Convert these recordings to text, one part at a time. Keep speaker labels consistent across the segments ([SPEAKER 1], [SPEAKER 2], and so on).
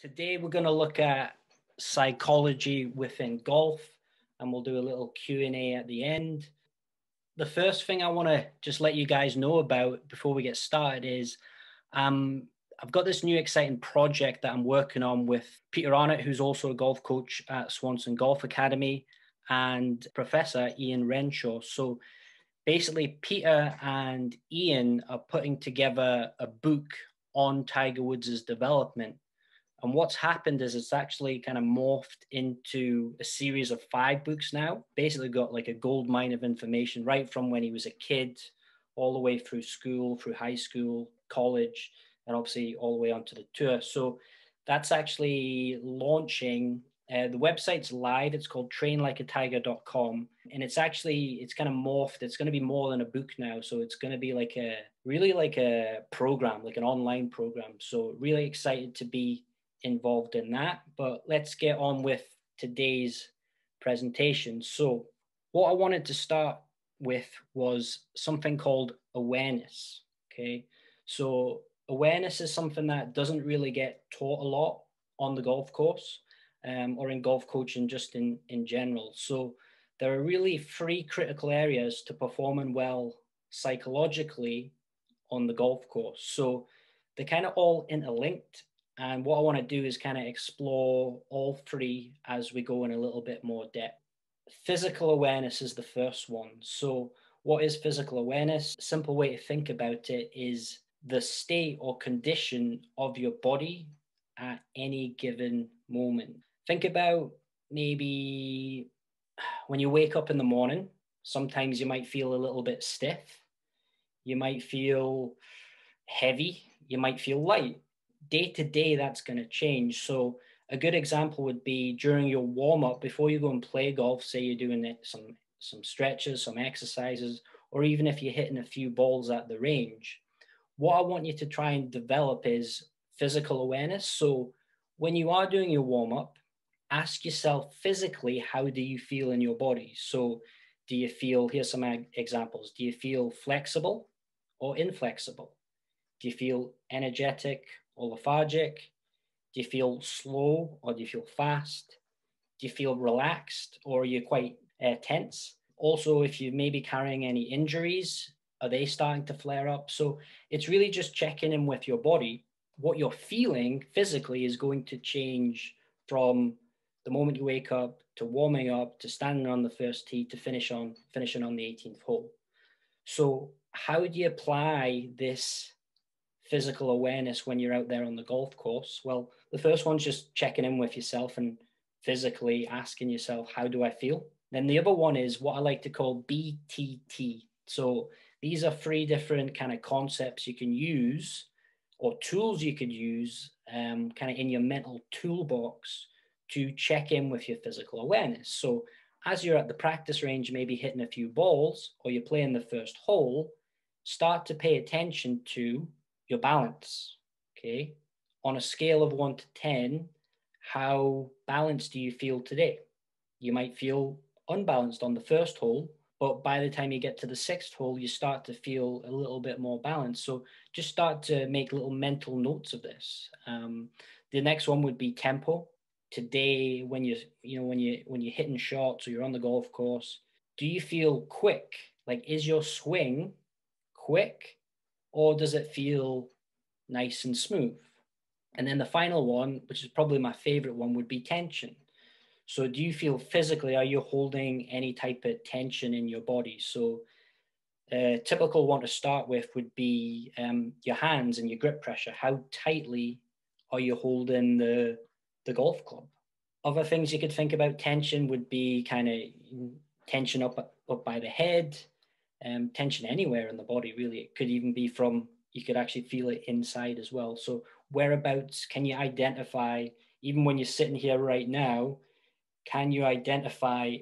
[SPEAKER 1] Today we're going to look at psychology within golf and we'll do a little Q&A at the end. The first thing I want to just let you guys know about before we get started is um, I've got this new exciting project that I'm working on with Peter Arnott, who's also a golf coach at Swanson Golf Academy, and Professor Ian Renshaw. So basically, Peter and Ian are putting together a book on Tiger Woods' development and what's happened is it's actually kind of morphed into a series of five books now. Basically, got like a gold mine of information right from when he was a kid, all the way through school, through high school, college, and obviously all the way onto the tour. So that's actually launching. Uh, the website's live. It's called trainlikeatiger.com. And it's actually, it's kind of morphed. It's going to be more than a book now. So it's going to be like a, really like a program, like an online program. So really excited to be involved in that. But let's get on with today's presentation. So, what I wanted to start with was something called awareness. Okay. So, awareness is something that doesn't really get taught a lot on the golf course um, or in golf coaching, just in, in general. So, there are really three critical areas to performing well psychologically on the golf course. So, they're kind of all interlinked and what I want to do is kind of explore all three as we go in a little bit more depth. Physical awareness is the first one. So, what is physical awareness? A simple way to think about it is the state or condition of your body at any given moment. Think about maybe when you wake up in the morning, sometimes you might feel a little bit stiff, you might feel heavy, you might feel light day to day, that's going to change. So a good example would be during your warm up before you go and play golf. Say you're doing some some stretches, some exercises, or even if you're hitting a few balls at the range. What I want you to try and develop is physical awareness. So when you are doing your warm up, ask yourself physically, how do you feel in your body? So do you feel, here's some examples. Do you feel flexible or inflexible? Do you feel energetic lethargic? Do you feel slow or do you feel fast? Do you feel relaxed or are you quite uh, tense? Also, if you may be carrying any injuries, are they starting to flare up? So it's really just checking in with your body. What you're feeling physically is going to change from the moment you wake up to warming up to standing on the first tee to finish on finishing on the 18th hole. So how do you apply this physical awareness when you're out there on the golf course? Well, the first one's just checking in with yourself and physically asking yourself, how do I feel? Then the other one is what I like to call BTT. So these are three different kind of concepts you can use or tools you could use um, kind of in your mental toolbox to check in with your physical awareness. So as you're at the practice range, maybe hitting a few balls or you're playing the first hole, start to pay attention to your balance. Okay. On a scale of one to 10, how balanced do you feel today? You might feel unbalanced on the first hole, but by the time you get to the sixth hole, you start to feel a little bit more balanced. So just start to make little mental notes of this. Um, the next one would be tempo. Today, when you you know when you when you're hitting shots or you're on the golf course, do you feel quick? Like is your swing quick or does it feel nice and smooth? And then the final one, which is probably my favorite one, would be tension. So, do you feel physically, are you holding any type of tension in your body? So, a typical one to start with would be um, your hands and your grip pressure. How tightly are you holding the, the golf club? Other things you could think about tension would be kind of tension up, up by the head, um, tension anywhere in the body, really. It could even be from, you could actually feel it inside as well. So, whereabouts can you identify, even when you're sitting here right now, can you identify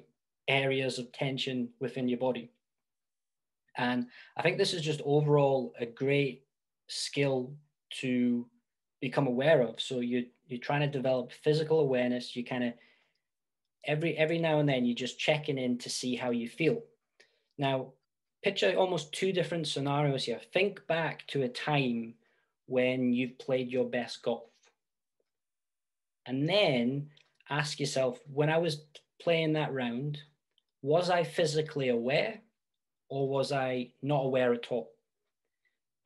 [SPEAKER 1] areas of tension within your body? And I think this is just overall a great skill to become aware of. So you you're trying to develop physical awareness. You kind of every every now and then you're just checking in to see how you feel. Now, picture almost two different scenarios here. Think back to a time when you've played your best golf. And then ask yourself when I was playing that round, was I physically aware or was I not aware at all?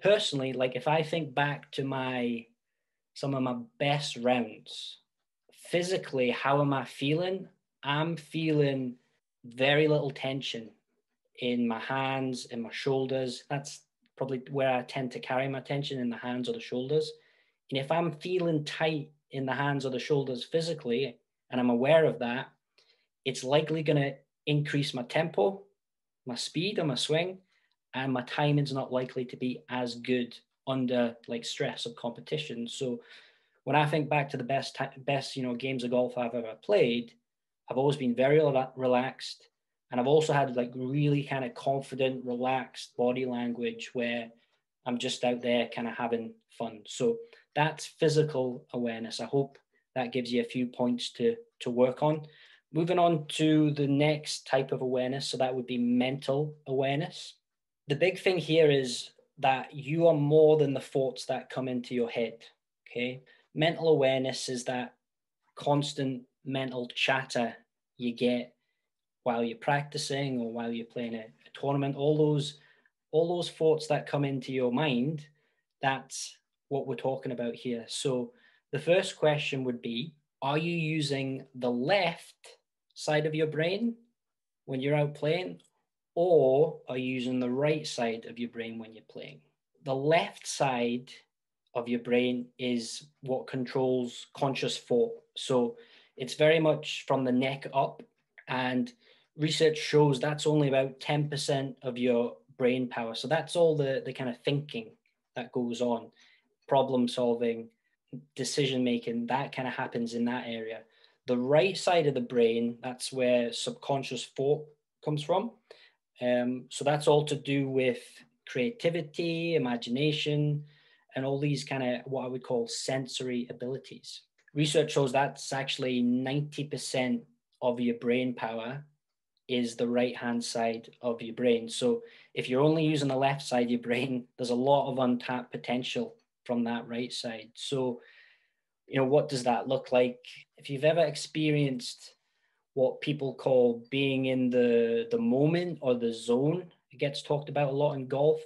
[SPEAKER 1] Personally, like if I think back to my some of my best rounds, physically, how am I feeling? I'm feeling very little tension in my hands, in my shoulders. That's probably where I tend to carry my tension in the hands or the shoulders. And if I'm feeling tight in the hands or the shoulders physically, and I'm aware of that, it's likely going to increase my tempo, my speed on my swing, and my timing's not likely to be as good under like stress of competition. So when I think back to the best best you know games of golf I've ever played, I've always been very relaxed, and I've also had like really kind of confident, relaxed body language where I'm just out there kind of having fun. So that's physical awareness. I hope that gives you a few points to to work on. Moving on to the next type of awareness, so that would be mental awareness. The big thing here is that you are more than the thoughts that come into your head. Okay. Mental awareness is that constant mental chatter you get while you're practicing or while you're playing a, a tournament. All those, all those thoughts that come into your mind, that's what we're talking about here. So the first question would be Are you using the left side of your brain when you're out playing, or are you using the right side of your brain when you're playing? The left side of your brain is what controls conscious thought. So it's very much from the neck up, and research shows that's only about 10% of your brain power. So that's all the, the kind of thinking that goes on, problem solving, decision making, that kind of happens in that area. The right side of the brain, that's where subconscious thought comes from. Um, so that's all to do with creativity, imagination, and all these kind of what I would call sensory abilities. Research shows that's actually 90% of your brain power is the right hand side of your brain. So if you're only using the left side of your brain, there's a lot of untapped potential from that right side. So, you know, what does that look like? If you've ever experienced what people call being in the the moment or the zone, it gets talked about a lot in golf.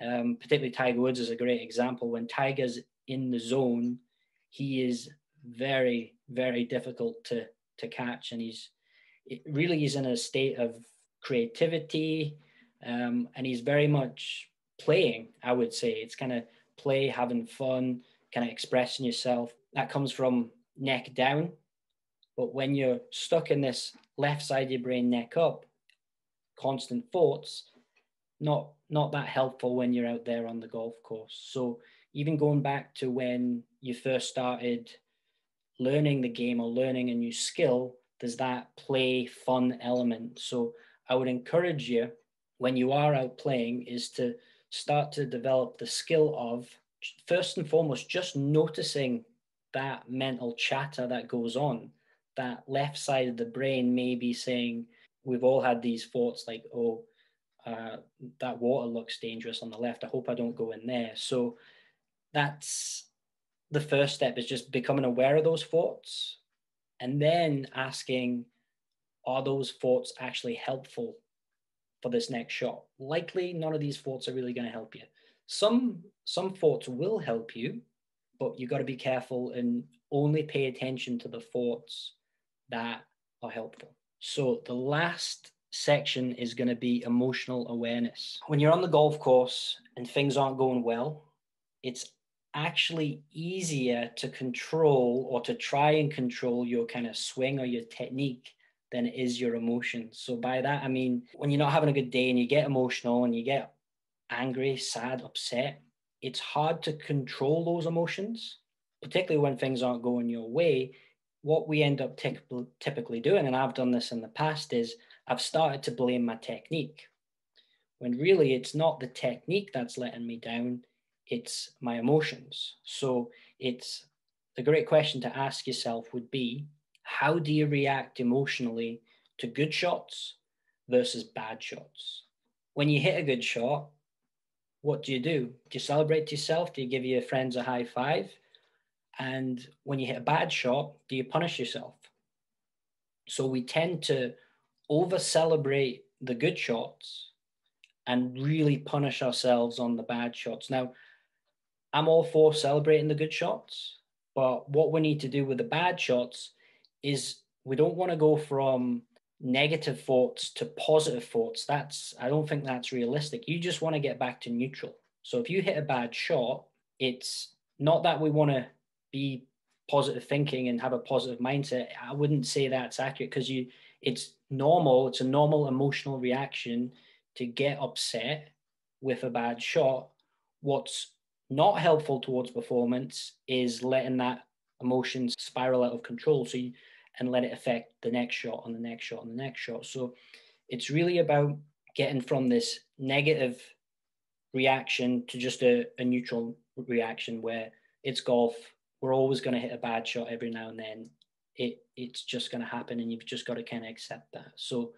[SPEAKER 1] Um, particularly Tiger Woods is a great example. When Tiger's in the zone, he is very, very difficult to to catch, and he's really is in a state of creativity, um, and he's very much playing. I would say it's kind of play, having fun, kind of expressing yourself. That comes from neck down. But when you're stuck in this left side of your brain, neck up, constant thoughts, not not that helpful when you're out there on the golf course. So even going back to when you first started learning the game or learning a new skill, there's that play fun element. So I would encourage you when you are out playing is to start to develop the skill of first and foremost just noticing that mental chatter that goes on. That left side of the brain may be saying we've all had these thoughts like oh uh, that water looks dangerous on the left. I hope i don't go in there. So that's the first step is just becoming aware of those thoughts and then asking are those thoughts actually helpful for this next shot. Likely, none of these thoughts are really going to help you. Some some thoughts will help you, but you got to be careful and only pay attention to the thoughts that are helpful. So the last section is going to be emotional awareness. When you're on the golf course and things aren't going well, it's actually easier to control or to try and control your kind of swing or your technique than it is your emotions. So by that I mean when you're not having a good day and you get emotional and you get angry, sad, upset, it's hard to control those emotions, particularly when things aren't going your way. What we end up typically doing, and I've done this in the past, is I've started to blame my technique. When really it's not the technique that's letting me down, it's my emotions. So it's the great question to ask yourself would be how do you react emotionally to good shots versus bad shots? When you hit a good shot, what do you do? Do you celebrate yourself? Do you give your friends a high five? And when you hit a bad shot, do you punish yourself? So we tend to over celebrate the good shots and really punish ourselves on the bad shots. Now, I'm all for celebrating the good shots, but what we need to do with the bad shots is we don't want to go from negative thoughts to positive thoughts. That's I don't think that's realistic. You just want to get back to neutral. So if you hit a bad shot, it's not that we want to be positive thinking and have a positive mindset. I wouldn't say that's accurate because you it's normal, it's a normal emotional reaction to get upset with a bad shot. What's not helpful towards performance is letting that emotion spiral out of control. So you and let it affect the next shot and the next shot and the next shot. So it's really about getting from this negative reaction to just a, a neutral reaction where it's golf. We're always going to hit a bad shot every now and then. It it's just going to happen, and you've just got to kind of accept that. So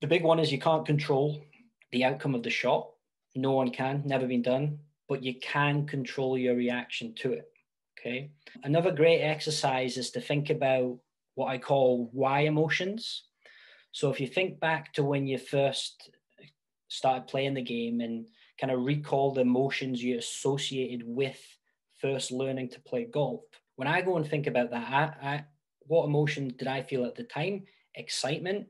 [SPEAKER 1] the big one is you can't control the outcome of the shot. No one can, never been done, but you can control your reaction to it. Okay. Another great exercise is to think about what I call why emotions. So if you think back to when you first started playing the game and kind of recall the emotions you associated with first learning to play golf. When I go and think about that, I, I what emotion did I feel at the time? Excitement,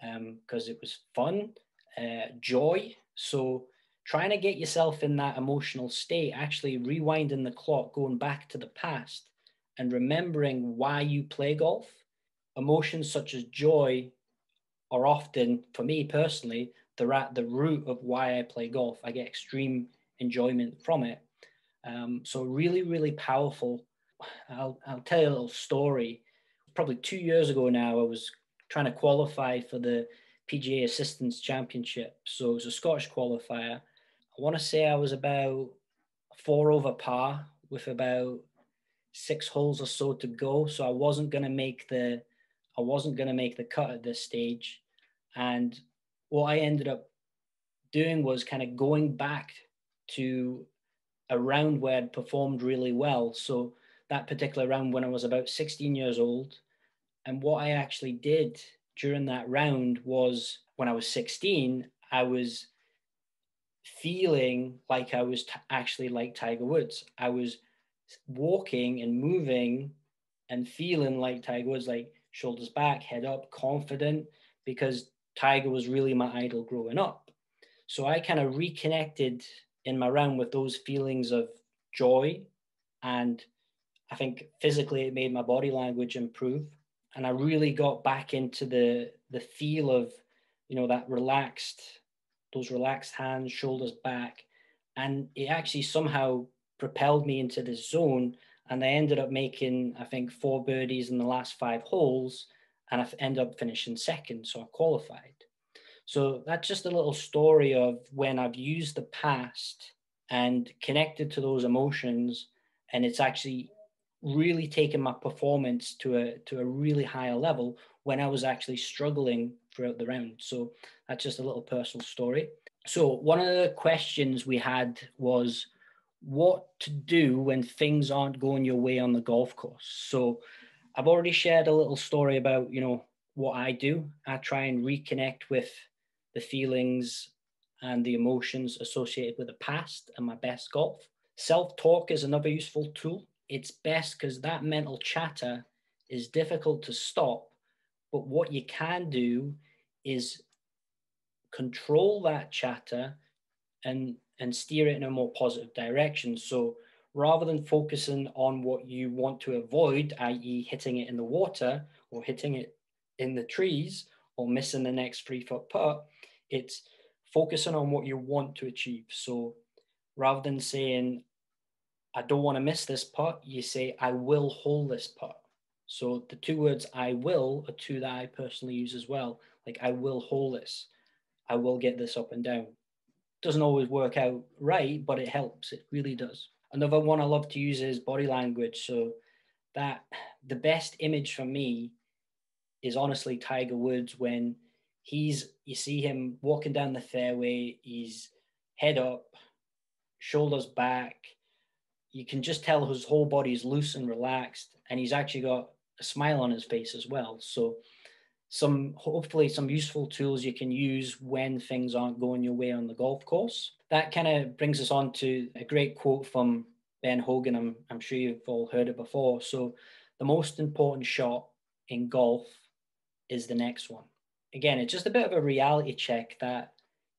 [SPEAKER 1] because um, it was fun, uh, joy. So trying to get yourself in that emotional state, actually rewinding the clock, going back to the past and remembering why you play golf. Emotions such as joy are often, for me personally, they're at the root of why I play golf. I get extreme enjoyment from it. Um, so really, really powerful. I'll, I'll tell you a little story. Probably two years ago now, I was trying to qualify for the PGA Assistants Championship. So it was a Scottish qualifier. I want to say I was about four over par with about six holes or so to go. So I wasn't going to make the I wasn't going to make the cut at this stage. And what I ended up doing was kind of going back to a round where I'd performed really well. So that particular round when I was about 16 years old. And what I actually did during that round was when I was 16, I was feeling like I was t- actually like Tiger Woods. I was walking and moving and feeling like Tiger Woods, like shoulders back, head up, confident, because Tiger was really my idol growing up. So I kind of reconnected in my round with those feelings of joy. And I think physically it made my body language improve. And I really got back into the the feel of, you know, that relaxed those relaxed hands, shoulders back. And it actually somehow propelled me into this zone. And I ended up making, I think, four birdies in the last five holes. And I ended up finishing second. So I qualified. So that's just a little story of when I've used the past and connected to those emotions. And it's actually really taken my performance to a to a really higher level when I was actually struggling throughout the round. So that's just a little personal story. So one of the questions we had was what to do when things aren't going your way on the golf course. So I've already shared a little story about, you know, what I do. I try and reconnect with the feelings and the emotions associated with the past and my best golf. Self talk is another useful tool. It's best because that mental chatter is difficult to stop but what you can do is control that chatter and and steer it in a more positive direction. So rather than focusing on what you want to avoid, i.e., hitting it in the water or hitting it in the trees or missing the next three foot putt, it's focusing on what you want to achieve. So rather than saying, I don't want to miss this putt, you say, I will hold this putt. So the two words I will are two that I personally use as well. Like I will hold this. I will get this up and down. Doesn't always work out right, but it helps. It really does. Another one I love to use is body language. So that the best image for me is honestly Tiger Woods when he's you see him walking down the fairway, he's head up, shoulders back, you can just tell his whole body is loose and relaxed, and he's actually got a smile on his face as well. So some hopefully some useful tools you can use when things aren't going your way on the golf course. That kind of brings us on to a great quote from Ben Hogan. I'm, I'm sure you've all heard it before. So the most important shot in golf is the next one. Again, it's just a bit of a reality check that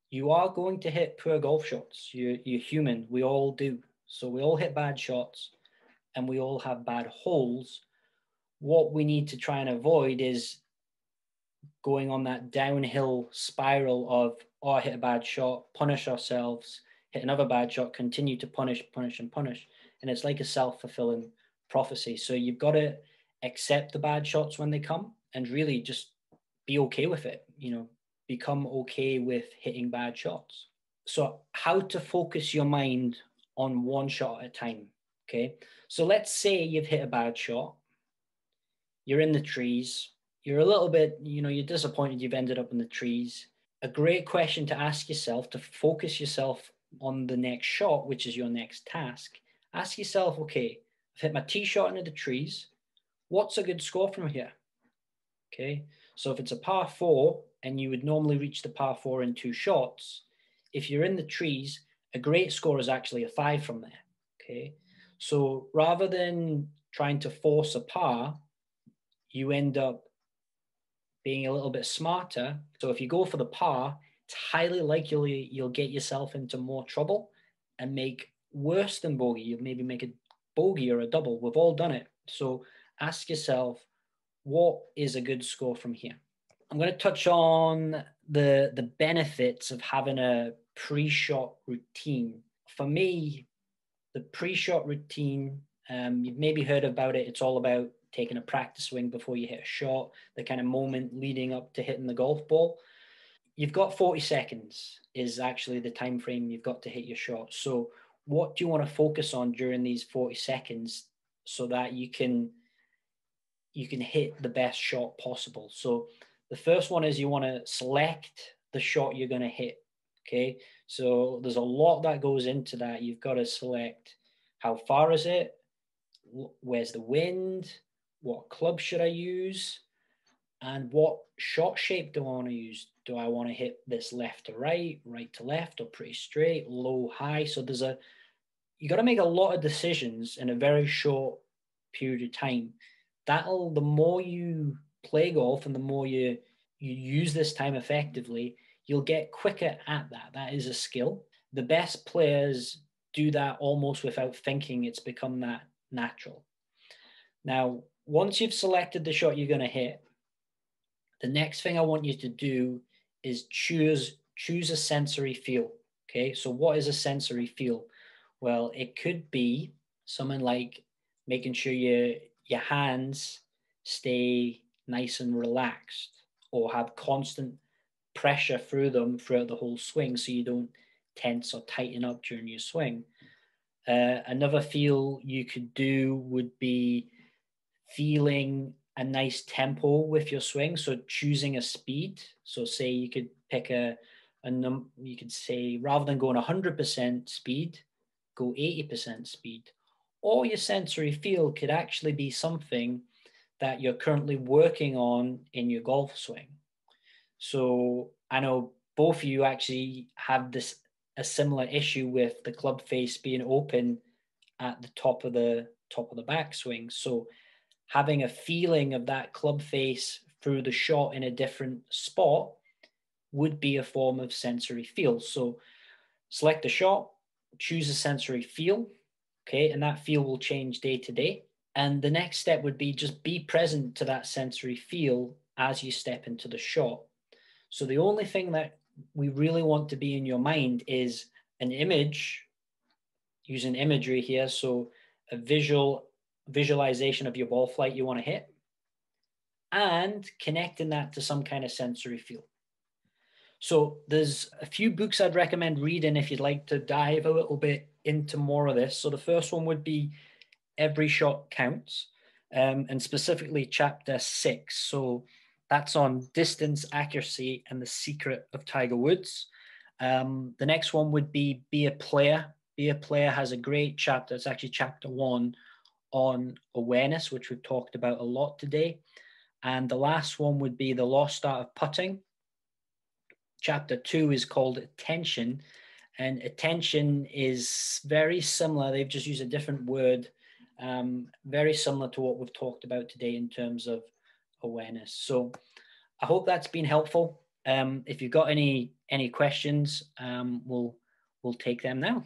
[SPEAKER 1] you are going to hit poor golf shots. You're, you're human. We all do. So we all hit bad shots and we all have bad holes. What we need to try and avoid is going on that downhill spiral of, oh, I hit a bad shot, punish ourselves, hit another bad shot, continue to punish, punish, and punish. And it's like a self fulfilling prophecy. So you've got to accept the bad shots when they come and really just be okay with it, you know, become okay with hitting bad shots. So, how to focus your mind on one shot at a time. Okay. So, let's say you've hit a bad shot, you're in the trees, you're a little bit, you know, you're disappointed you've ended up in the trees. A great question to ask yourself to focus yourself on the next shot, which is your next task. Ask yourself, okay, I've hit my tee shot into the trees. What's a good score from here? Okay. So if it's a par four and you would normally reach the par four in two shots, if you're in the trees, a great score is actually a five from there. Okay. So rather than trying to force a par, you end up being a little bit smarter. So if you go for the par, it's highly likely you'll get yourself into more trouble and make worse than bogey. You'll maybe make a bogey or a double. We've all done it. So ask yourself, what is a good score from here? I'm going to touch on the the benefits of having a pre-shot routine. For me, the pre-shot routine, um, you've maybe heard about it. It's all about taking a practice swing before you hit a shot, the kind of moment leading up to hitting the golf ball. You've got 40 seconds is actually the time frame you've got to hit your shot. So what do you want to focus on during these 40 seconds so that you can you can hit the best shot possible. So the first one is you want to select the shot you're going to hit. Okay. So there's a lot that goes into that. You've got to select how far is it? Where's the wind? What club should I use? And what shot shape do I want to use? Do I want to hit this left to right, right to left, or pretty straight, low, high? So there's a, you got to make a lot of decisions in a very short period of time that'll the more you play golf and the more you you use this time effectively, you'll get quicker at that. That is a skill. The best players do that almost without thinking. It's become that natural. Now, once you've selected the shot you're going to hit, the next thing I want you to do is choose choose a sensory feel. Okay, so what is a sensory feel? Well, it could be something like making sure your your hands stay nice and relaxed or have constant pressure through them throughout the whole swing so you don't tense or tighten up during your swing. Uh, another feel you could do would be feeling a nice tempo with your swing. So choosing a speed. So say you could pick a, a num you could say rather than going 100% speed, go 80% speed or your sensory field could actually be something that you're currently working on in your golf swing. So I know both of you actually have this a similar issue with the club face being open at the top of the top of the backswing. So having a feeling of that club face through the shot in a different spot would be a form of sensory feel. So select a shot, choose a sensory feel, Okay. And that feel will change day to day. And the next step would be just be present to that sensory feel as you step into the shot. So the only thing that we really want to be in your mind is an image, using imagery here. So a visual visualization of your ball flight you want to hit and connecting that to some kind of sensory feel. So there's a few books I'd recommend reading if you'd like to dive a little bit into more of this. So the first one would be Every Shot Counts, um, and specifically chapter six. So that's on distance, accuracy, and the secret of Tiger Woods. Um, the next one would be Be a Player Be a Player has a great chapter. It's actually chapter one on awareness, which we've talked about a lot today. And the last one would be the lost art of putting. Chapter two is called attention. And attention is very similar. They've just used a different word, um, very similar to what we've talked about today in terms of awareness. So I hope that's been helpful. Um, if you've got any any questions, um, we'll we'll take them now.